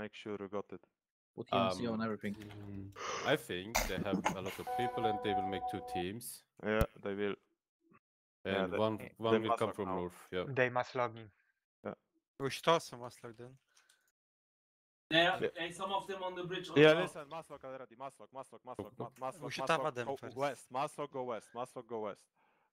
Make sure you got it. Put EMC Um, on everything. Mm, I think they have a lot of people and they will make two teams. Yeah, they will. Yeah, And they- one one will come from now. north. Yeah. They must log in. We should also must log in. There are eh, some of them on the bridge. Yeah, also. listen, Maslok already. Maslok, Maslok, Maslok, Ma- Maslok. We should have Maslok, them go first. west. Maslok, go west. Maslok, go west.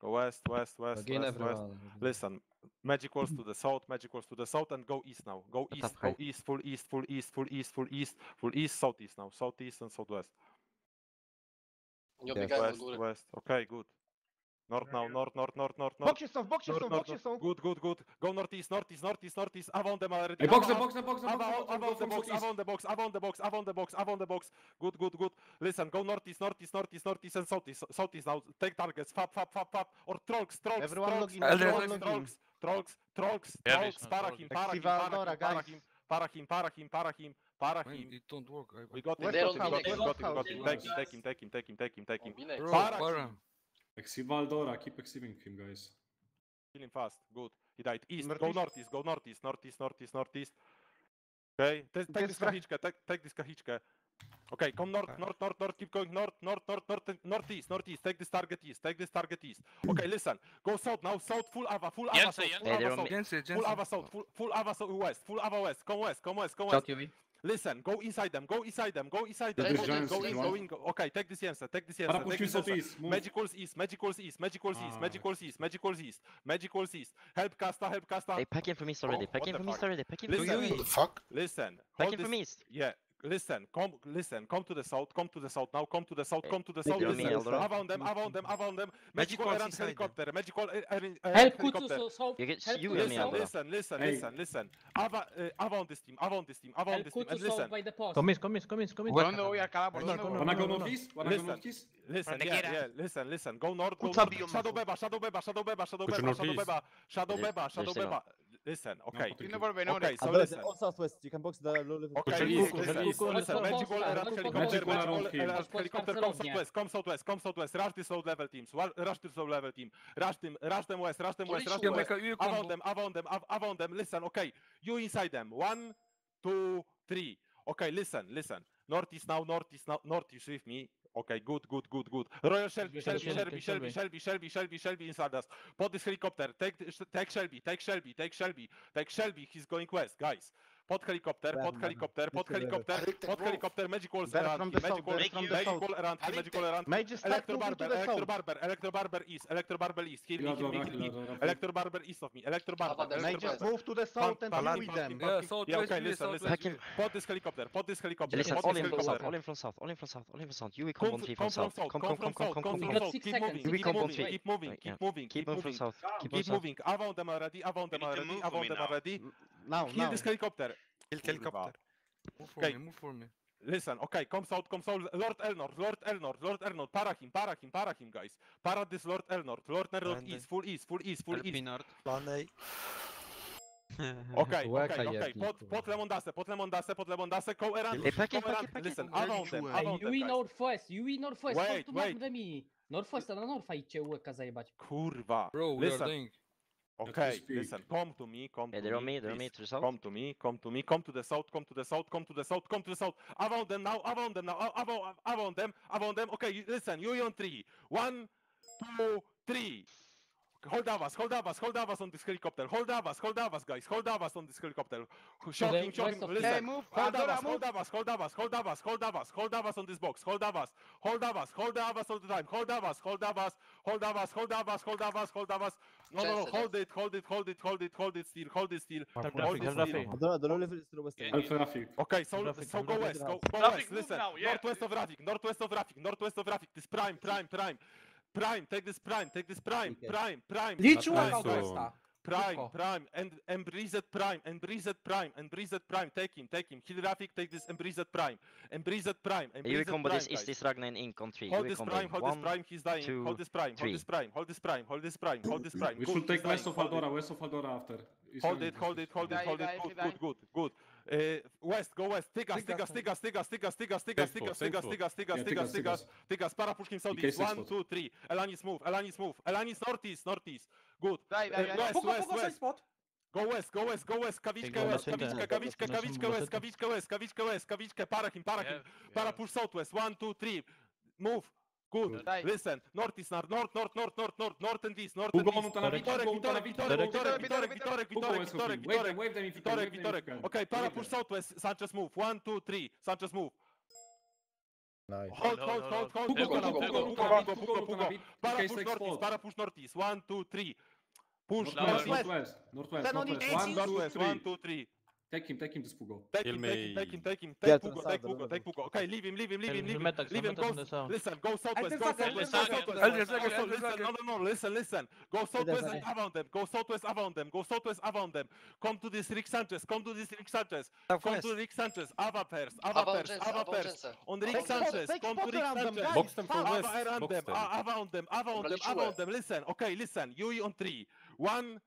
Go west, west, west, Again, west, west. everyone. Listen, magic walls to mm-hmm. the south, magic walls to the south, and go east now. Go east, go high. east, full east, full east, full east, full east, full east, southeast now. Southeast and southwest. Yes. Odbiegamy do West, góry. west. Okay, good. North now, north, north, north, north, north. Boksie są, boksie North, są, north, boksie north. Good, good, good. Go northeast, northeast, northeast, northeast. Around them already. Hey, box, Around- box, box, box, box, Around, box, around box, the from box, southeast. around the box, around the box, around the box, around the box. Good, good, good. Listen, go northeast, northeast, northeast, northeast, and southeast, southeast now. Take targets, fab, fab, fab, fab, or trolls, trolls, Everyone trolls, log in, trolls, everyone trolls, log in. trolls, trolls, trolls, Yeah, trolls, listen, parahim, trolls. parahim, Activa Aldora, parahim, parahim, parahim, parahim, parahim, parahim. it don't work. We got him, we got him, we got him, we got him, got him. Take him, take him, take him, take him, take him, take him. Exceed Valdora, keep exceeding him, guys. Kill him fast. Good. He died. East. Go Northeast? northeast. Go northeast. Northeast. Northeast. Northeast. Okay. Take, take This. Take, take this. Okay. Come north. North. North. North. Keep going north. North. North. North. Northeast. Northeast. Take this target east. Take this target east. Okay. Listen. Go south now. South. Full Ava. Full Ava. Jensen, South. Full Jensen. Ava south. Full Ava south. Full, full Ava south. West. Full Ava west. Come west. Come west. Come west. Listen. Go inside them. Go inside them. Go inside them. Go in. giants Go in. Go in. Go. Okay. Take this Jensen. Take this Para Jensen. push Take this Jensen. southeast. Magicals east, magicals east, magicals east, Ah, magicals east, magicals east, magicals east. Help Casta, help Casta. They pack in from east already. Pack what in from east already. Pack in Listen, from east. What the fuck? listen. Pack hold in from east. Yeah, Listen, come, listen, come to the south, come to the south now, come to the south, come to the south, listen. Around them, around them, around them. Magical errant helicopter, magical errant helicopter. Listen, listen, listen, listen, listen. Avant this team, avant this team, avant this team, and listen. Comis, comis, comis, comis. ¿Dónde voy a acabar? ¿Wanna go northeast? ¿Wanna go? Listen, yeah, yeah, listen, listen. Go north, go north. Shadow Beba, Shadow Beba, Shadow Beba, Shadow Beba, Shadow Beba, Shadow Beba, Shadow Beba, Shadow Beba. Listen, okay. put You never in. know. Okay, so But listen. all southwest. You can box the low level. Okay, Put listen, east, listen, listen, listen. Let's go Magical south, errand let's go helicopter, south. magical Magical around helicopter. Come southwest, come southwest, come southwest. Rush this low level teams. Rush this low level team. Rush them, rush them west, rush them west, rush them west. Around them, around them, av- around them. Listen, okay. You inside them. One, two, three. Okay, listen, listen. Northeast now, northeast now, northeast with me. Okay, good, good, good, good. Royal Shelby, Shelby, Shelby, Shelby, Shelby, Shelby, Shelby, Shelby, us. Put this helicopter. Take, take Shelby, take Shelby, take Shelby, take Shelby. He's going west, guys. Pod helikopter, pod helikopter, pod helikopter, pod helikopter, Magic Wall Eranki, Magic Wall Eranki, Magic Wall Eranki, Electrobarber, Electrobarber, Electrobarber East, Electrobarber East, hit me, hit me, hit me, Electrobarber East of me, Electrobarber, Electrobarber. move to the south and we them. Yeah, okay, listen, listen. Pod this helicopter, pod this helicopter, listen, all in from south, all in from south, all in from south, all in from south, you will come on three from south, come, come, come, come, come, come, come, keep moving, keep moving, keep moving, keep moving, keep moving, keep moving, keep moving, I've owned them already, I've owned them already, Now, Kill now. this helicopter. Kill helicopter. Move for Okay. me. Move for me. Listen, okay, come south, come south. Lord Elnor, Lord Elnor, Lord Elnor. Para him, para him, para him, guys. Para this Lord Elnor. Lord Elnor Będę. east, full east, full east, full east. Plan A. Okay, Łeka okay, okay. jedni, Pod, kurwa. pod Lemondasę, pod Lemondasę, pod Lemondasę. Go around, go in, pack in, around. Listen, them, Ej, around them, UI guys. Northwest, UI Northwest, Wait, wait, wait. wait. mi. Northwesta, na Norfa idźcie łeka zajebać. Kurwa. Bro, Listen, okay, listen. Come to me, come Hey, to they're on me, me. They're on me to the south. Come to me, come to me, come to the south, come to the south, come to the south, come to the south. Around them now, around them now, a- around, around them, around them. Okay, listen, you on three. One, two, three. Okay, Hold Avas, hold Avas, hold Avas on this helicopter. Hold Avas, hold Avas, guys. Hold Avas on this helicopter. Shocking, shocking. of Listen, Hey, move. hold Aldora, Avas, move. hold Avas, hold Avas, hold Avas, hold Avas, hold Avas on this box. Hold Avas, hold Avas, hold Avas all the time. Hold Avas, hold Avas, hold Avas, hold Avas, hold Avas, hold Avas. No, no, no, hold it, hold it, hold it, hold it, hold it still, hold it still. Hold it still. traffic. The level is the west. Traffic. Okay, so so go west, go, go west. Listen, northwest of Rafik, northwest of Rafik, northwest of Rafik. This prime, prime, prime, prime. Take this prime, take this prime, prime, prime. Licz prime, łeka so- Northwesta. Prime, Szybko. prime, and Embreezed Prime, Embreezed Prime, Embreezed Prime. Take him, take him. Kill Rafik, take this Embreezed Prime, Embreezed Prime, You will Embreezed combo Prime. this. Is guys. this Ragnar in ink three? Hold this prime, hold this prime, he's dying. hold this prime, hold this prime, hold this prime, hold this prime, hold this prime. We should take west of. Aldora, west of Aldora after. Hold it, hold it, hold it, hold it. Good, good, good, good. Uh, west, go west. Tigas, Tigas, Tigas, Tigas, Tigas, Tigas, Tigas, Tigas, Thankful, Tigas, Tigas, Tigas, Yeah, Tigas, Tigas, Tigas, Tigas. Tigas. Para pushkin In southeast. case One, it's two, three. Elanis move, Elanis move. Elanis northeast, northeast. Good. Daj, daj, e, daj. West, West, West. spot. Go West, go West, go West, kawiczkę West, kawiczkę, kawiczkę, kawiczkę West, kawiczkę West, kawiczkę West, kawiczkę, para him, para him, para push southwest, one, two, three, move, Good. Daj. Listen. North is north. North, north, north, north, north, north and east. North and east. Witorek, Witorek, Witorek, Witorek, Witorek, Witorek, Witorek, Witorek, Witorek, Witorek, Witorek. Okay, para push southwest. Sanchez move. One, two, three. Sanchez move. Nice. Hold, hold, hold, hold, hold. Puko, puko, puko, puko, puko, puko, puko. Para push northeast, para push northeast. One, two, three. Push northwest. Northwest, northwest. One, two, three. Take him, take him this Pugo. Take him, take him, take him, take him, take Pugo, take Pugo, take Pugo. Okay, leave him, leave him, leave him, leave him. Leave him, go. Listen, go southwest, go southwest, go southwest. No, no, no, listen, listen. Go southwest around them, go southwest around them, go southwest around them. Come to this Rick Sanchez, come to this Rick Sanchez. Come to Rick Sanchez, Ava first, Ava first, Ava first. On Rick Sanchez, come to Rick Sanchez. Box them from west. Around them, around them, around them, around them. Listen, okay, listen. Yui on three. One,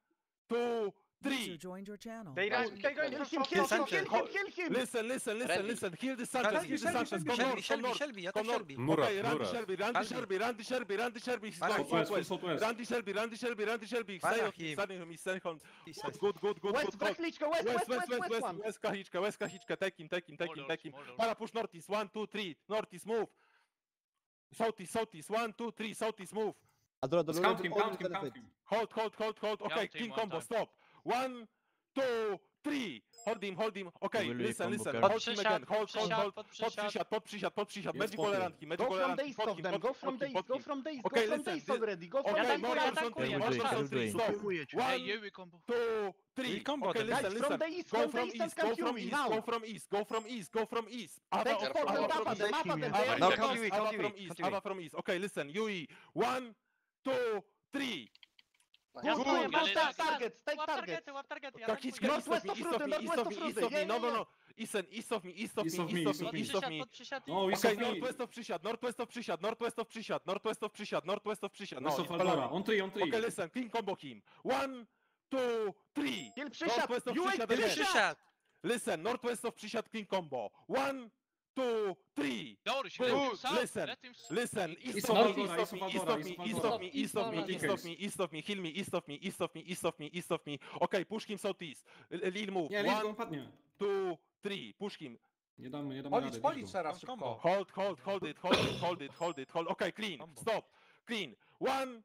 two, three. Three. joined your channel. They ran. They going to kill him. Kill him. Kill him. Listen, listen, listen, listen. Kill this Sanchez. Randy, kill this Sanchez. Go north. Shelby, go north. Shelby, go north. Nura, okay, Randy Nura. Shelby. Randy Shelby. Randy Shelby. Randy Shelby. He's going southwest. West, southwest. Randy Shelby. Randy Shelby. Randy Shelby. Stay on him. Stay on him. Stay on. Good, good, good. West, west, Lichka. West, west, west, west, west. West, Kahichka. West, Kahichka. Take him, take him, take him, take him. Para push northeast. One, two, three. Northeast move. Southeast, southeast. One, two, three. Southeast move. Adora, Adora, count him, count him, count him. Hold, hold, hold, hold. Okay, king combo, stop. One, two, three. Hold him, hold him. Okay, listen, listen. Hold him again. Hold, hold, hold. Pod przysiad, pod przysiad, pod przysiad. Magic Oleranki, Magic Oleranki. Go from days of them, go from days, go from days, go from days already. Go from days. Okay, Morrison 3, stop. One, two, three. Okay, listen, listen. From the east, go from east, go from east, go from east, go from east, go from east. Ava from east, Ava from east. Okay, listen, Yui. One, two, three. Ja Go, go, go, ale- take target, take Łap target. targety, łap targety, ja Kakiczka, tak Northwest isof mi, of isof Rudy, mi, Northwest isof mi, of isof Rudy, mi, no, nie, no, nie. no. Isen, isof mi, isof mi, Isof mi, isof mi, isof mi. przysiad, O, no, Okej, Isof mi. Northwest of przysiad, Northwest of przysiad, Northwest of przysiad, Northwest of przysiad, Northwest of przysiad, no. Of Aldora, on three, on three. Okej, listen, clean combo him. One, two, three. Northwest of przysiad. Listen, Northwest of przysiad, clean combo. One, two, three. Doğru şimdi Listen. Listen, east of me, east of me, east of me, east of me, east of me, east me, east of me, heal me, east of me, east of me, east of me. Okay, push him southeast. Lil move. Nie, Lil go padnie. Two, three, push him. Nie damy, nie damy Polić, polić teraz szybko. Hold, hold, hold it, hold it, hold it, hold it, hold. Okay, clean, stop, clean. One,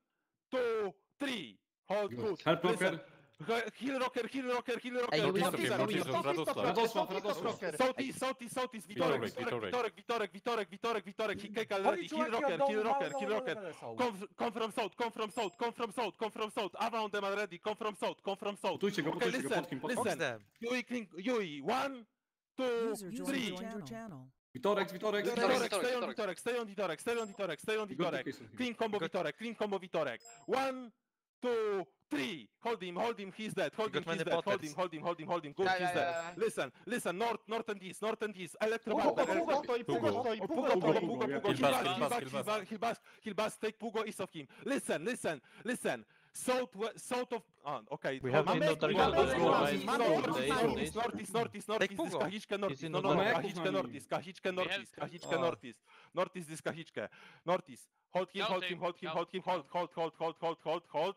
two, three. Hold, good. Help, Listen. Hill Rocker, Hill Rocker, Hill Rocker! Ej, Ubisoft jest Ubisoft, Radosław. Radosław, Radosław. Sołtys, Sołtys, Sołtys, Witorek, Witorek, Witorek, Witorek, Witorek, Witorek, Hikeka, Lady, Hill Rocker, Hill Rocker, Hill Rocker. Come from South, come from South, come from South, come from South, Around them already, come from South, come from South. Butujcie go, butujcie go, pod kim, pod kim. Yui, Yui, one, two, three. Witorek, Witorek, Witorek, stay on Witorek, stay on Witorek, stay on Witorek, stay on Witorek. Clean combo Witorek, clean combo Witorek. One, two, three. Hold him, hold him, he's dead. Hold him, he's dead. Hold him, hold him, hold him, hold him. Good, he's dead. Listen, listen, north, north and east, north and east. Electrobumper. Pugo, Pugo, Pugo, Pugo, Pugo, Pugo, Pugo, Pugo, Pugo, Hilbas, take Pugo east of him. Listen, listen, listen. South, south of... Ah, okay. We have inventory of the Northeast, northeast, northeast, northeast, Kachiczkę, northeast. No, no, no, Kachiczkę, northeast, Kachiczkę, northeast, Kachiczkę, northeast. Northeast is Kachiczkę. Northeast. Hold him, hold him, hold him, hold him, hold, hold, hold, hold, hold, hold, hold.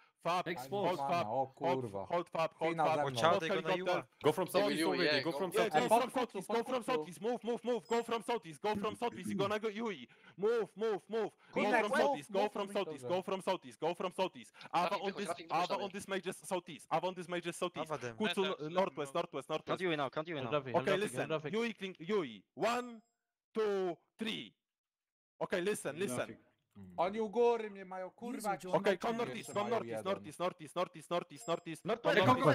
Fab, Expose. hold fab, O kurwa. hold fab, hold Fina fab. ze mną. Chciał Not tego na Go from south east already, go from Yeah, go from Podkutu, go from podkutu. move, move, move, go from southeast, go from southeast, i go na go Yui. Move, move, move, go Kurwa, from move, go from move, go from southeast, go from southeast. Ava Trafik, on this, trafik, Ava on this major southeast, Ava on this major southeast. Awadem. Kutsu Meter, northwest, northwest, Count northwest. you in now, count you in now. Okay, listen, Yui, Yui. One, two, three. Okay, listen, listen. Oni u góry mnie mają, kurwa. Jezu, Okej, kom northeast, kom northeast, northeast, northeast, northeast, northeast, northeast. Northwest, northwest,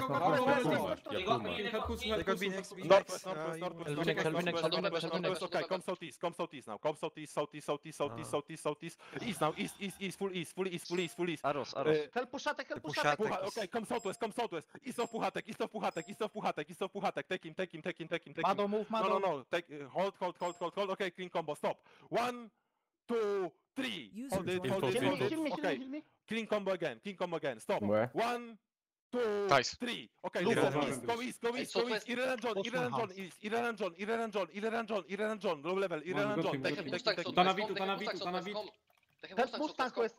northwest, northwest, okay, come southeast, come southeast now, come southeast, southeast, southeast, southeast, southeast, southeast, east now, east, east, east, full east, full east, full east, full east. Aros, aros. Help puszatek, help puszatek. Okej, come southwest, come southwest, east of puchatek, east of puchatek, east of puchatek, east of puchatek, take him, take No, no, no, hold, hold, hold, hold, hold, okej, clean combo, stop. One, two, three. User hold it, hold it, hold okay. King combo again, King combo again. Stop. Where? One, two, nice. three. Okay, Go east. Go east, go east, go east. Iran and John, Iran John, east. Iran John, Iran John, Iran John, Iran John. Low level, Iran John. Take him, take him, take him. Tanavitu, Tanavitu, Tanavitu. That's Mustang Quest.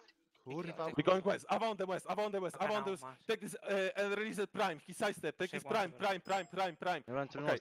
Kurwa. We're going west, around the west, around the west, around the west. Take this uh, and release it prime. He sidestep, take this prime, prime, prime, prime, prime. Okay.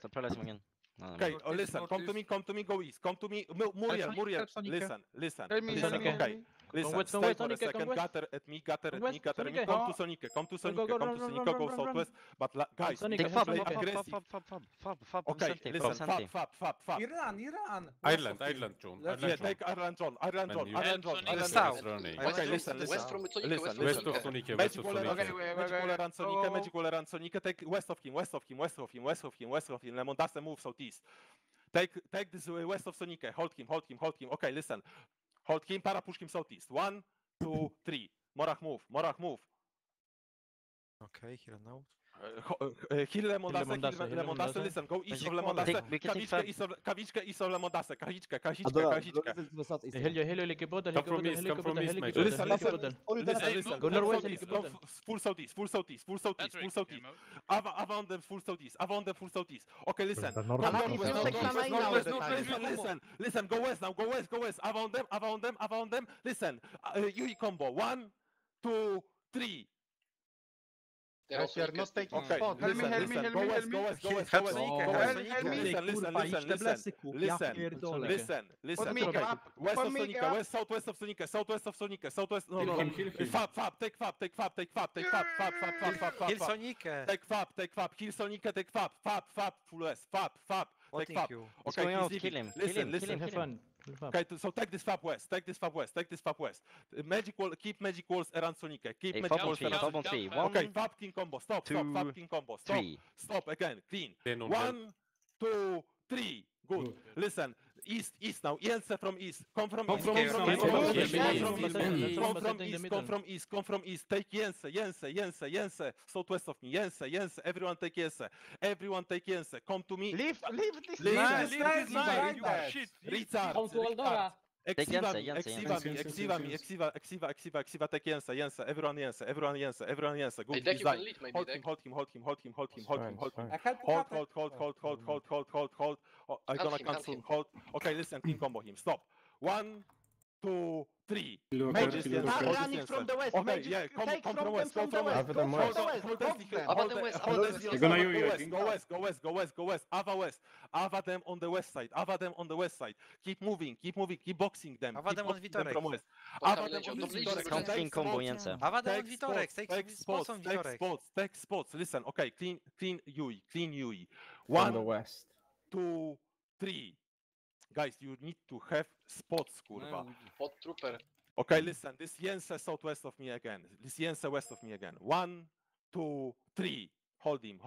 No, no, no. Okay, oh, east, listen, come to me, come to me, go east, come to me, Mu- Muriel, Muriel, Sonic. listen, listen, me, listen, okay. Listen, west, go stay west, for a second, gutter at me, gutter at me, gutter at me, come to Sonic, come to Sonic, go, come to run, go run, run, southwest, but la- guys, Sonic, we Take can Fab, play Fab, Fab, Fab, aggressive. Fab, Fab, Fab, Fab, Fab, Okay, Vicente, listen, Vicente. Fab, Fab, Fab, Fab. Iran, Iran. Ireland, Ireland, John. Let's- Yeah, Ireland, John. take Ireland John, Ireland Man, John, you- Ireland John, Help Ireland south. John. running. I Okay, went listen, to the listen, West from listen, Sonika, listen. West of Sonika. Sonike, west of Magical around Sonike. Sonika, magical around Sonika, magical around Sonika, take west of him, west of him, west of him, west of him, west of him. Lemon doesn't move southeast. Take take this uh, west of Sonika, hold him, hold him, hold him. Okay, listen. Hold him, para push him southeast. One, two, three. Morach move, Morach move. Okay, here now. Heal Lemondase, Lemondase. listen, go we can take kawiczkę Fab. east of, kawiczkę kawiczkę, kawiczkę, Come from helikopter, east, come from helikopter, east, my helikopter, Listen, listen, Go go f- full southeast, full southeast, full southeast, full southeast. Ava, around them full southeast, around them full southeast. Okay, listen. Go north- north- north- north- north- north- Listen, listen, go west now, go west, go west. Around them, around them, around them. Listen, uh, Yui combo. One, two, three. They're also are not Sonika. taking Okay, spot. Help me, listen, help me, listen. help me, west, help go me. west, go west, Help go west. Sonika, Go help west. Sonika. Listen, listen, listen, listen, listen, listen, listen. me up, west of me Sonika, west, southwest of Sonika, southwest of Sonika, southwest. No, no, no. Fab, fab, take fab, take fab, take fab, take fab, fab, fab, fab, fab, fab, Kill fab. Sonikę. Take fab, take fab, heal Sonika, take fab, fab, fab, full S, fab, fab, take fab. Okay, kill him, kill Listen, listen. kill Have kill fun. Have. Okay, so take this fab west, take this fab west, take this fab west. Magic wall, keep magic walls around Sonika, keep Hey, magic Fab walls three, around Fab Sonika. three. Okay, fab king combo, stop, stop, two, fab king combo, stop, three. stop again, clean. Then. One, two, three. Good. Good. Listen, east, east now. Jense from east. Come from Come east. from Come east from now, east. come Come from from east. east. Yeah, Come yeah, from yeah, east. yeah, yeah, Come yeah. from In the east. middle. Come from east. Come from east. Take Jense. Jense. Jense. Jense. Southwest of me. Jense. Jense. Everyone take Jense. Everyone take Jense. Come to me. Leave, leave this Leave man, this leave man, this leave man. this man. Shit. Richard. How to Aldora? Exiva Jense, mi, Take Exiva Yensa, me, Yensa, Exiva Exiva take Yensa, Yensa, everyone Yensa, everyone Yensa, everyone Yensa, good, Hold him. Hold him, hold him, hold him, hold him, hold him, hold him, hold him. Hold, hold, hold, hold, hold, hold, hold, hold, hold. I'm gonna cancel hold. Okay, listen, team combo him, stop. One, two, three. Jensen, hold running from Jensen. the west, Okay, yeah, come, take come from from them west, from come the from west, them from west. the west, Hold Ava the- them west, hold Ava here. west. Gonna Go you, go west, go west, go west, go west. Ava west, Ava them on the west side, Ava them on the west side. Keep moving, keep moving, keep boxing them. Ava them on from west. Ava them on the. Come Take clean combo, spots. Jense. Awa them on Take Vitorek, spots, take spots on take spots, take spots. Listen, okay, clean, clean Yui, clean Yui. From the One, west. two, three. Guys, you need to have spots, kurwa. Trooper. Okay, listen, this Jense southwest of me again. This Jense west of me again. One, two, three. Hold him.